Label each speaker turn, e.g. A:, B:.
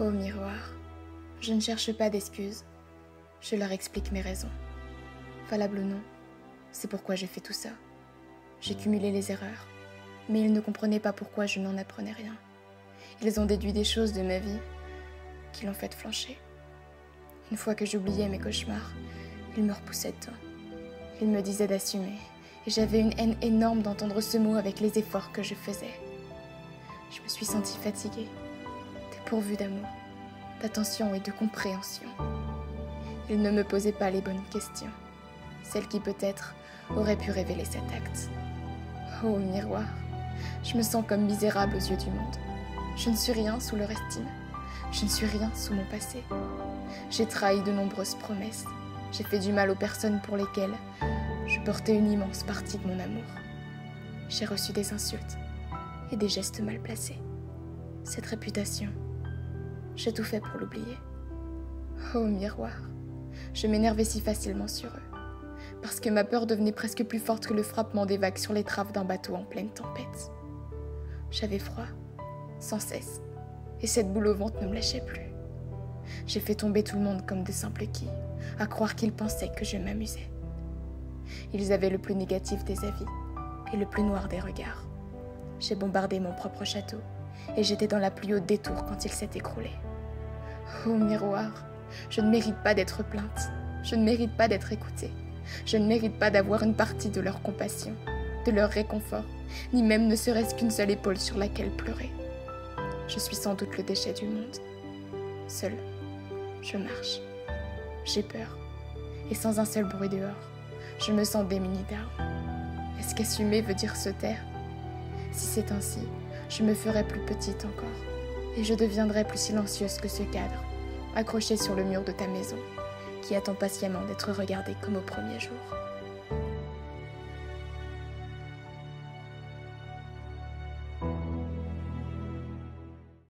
A: Oh miroir, je ne cherche pas d'excuses. Je leur explique mes raisons. Valable ou non, c'est pourquoi j'ai fait tout ça. J'ai cumulé les erreurs, mais ils ne comprenaient pas pourquoi je n'en apprenais rien. Ils ont déduit des choses de ma vie qui l'ont fait flancher. Une fois que j'oubliais mes cauchemars, ils me repoussaient dedans. Ils me disaient d'assumer, et j'avais une haine énorme d'entendre ce mot avec les efforts que je faisais. Je me suis sentie fatiguée, dépourvue d'amour, d'attention et de compréhension. Ils ne me posaient pas les bonnes questions, celles qui peut-être auraient pu révéler cet acte. Oh miroir, je me sens comme misérable aux yeux du monde. Je ne suis rien sous leur estime. Je ne suis rien sous mon passé. J'ai trahi de nombreuses promesses. J'ai fait du mal aux personnes pour lesquelles je portais une immense partie de mon amour. J'ai reçu des insultes et des gestes mal placés. Cette réputation, j'ai tout fait pour l'oublier. Oh miroir, je m'énervais si facilement sur eux, parce que ma peur devenait presque plus forte que le frappement des vagues sur les traves d'un bateau en pleine tempête. J'avais froid, sans cesse, et cette boule au ventre ne me lâchait plus. J'ai fait tomber tout le monde comme de simples quilles, à croire qu'ils pensaient que je m'amusais. Ils avaient le plus négatif des avis et le plus noir des regards. J'ai bombardé mon propre château et j'étais dans la plus haute des tours quand il s'est écroulé. Oh miroir, je ne mérite pas d'être plainte, je ne mérite pas d'être écoutée, je ne mérite pas d'avoir une partie de leur compassion, de leur réconfort, ni même ne serait-ce qu'une seule épaule sur laquelle pleurer. Je suis sans doute le déchet du monde. Seul, je marche. J'ai peur. Et sans un seul bruit dehors, je me sens démunie d'armes. Est-ce qu'assumer veut dire se taire? Si c'est ainsi, je me ferai plus petite encore. Et je deviendrai plus silencieuse que ce cadre, accroché sur le mur de ta maison, qui attend patiemment d'être regardé comme au premier jour.